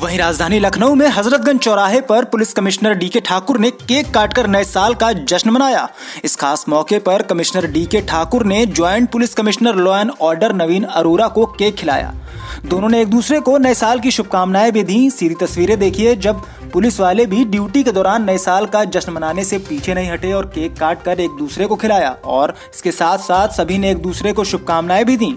वहीं राजधानी लखनऊ में हजरतगंज चौराहे पर police commissioner D K Thakur ने केक काटकर नए साल का जश्न मनाया। इस खास मौके पर कमिश्नर डी के ठाकुर ने joint police commissioner law and order Naveen Arora को केक खिलाया। दोनों ने एक दूसरे को नए साल की शुभकामनाएँ भी दी। सीधी तस्वीरें देखिए, जब पुलिस वाले भी ड्यूटी के दौरान नए साल का जश्न मनाने से पीछे नहीं हटे और केक काट कर एक दूसरे को खिलाया और इसके साथ साथ सभी ने एक दूसरे को शुभकामनाएँ भी दी।